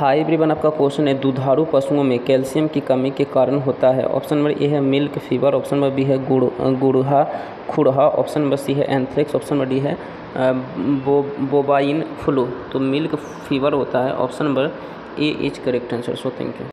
High everyone आपका question है, दुधारू पशुओं में कैल्शियम की कमी के कारण होता है। ऑप्शन नंबर ए है milk fever, option number B है गुड़, गुड़हा, खुड़हा, ऑप्शन नंबर सी है एंथ्रेक्स, ऑप्शन नंबर डी है बो, बोबाइन फ्लू। तो मिल्क फीवर होता है, option number A is correct answer, so thank you.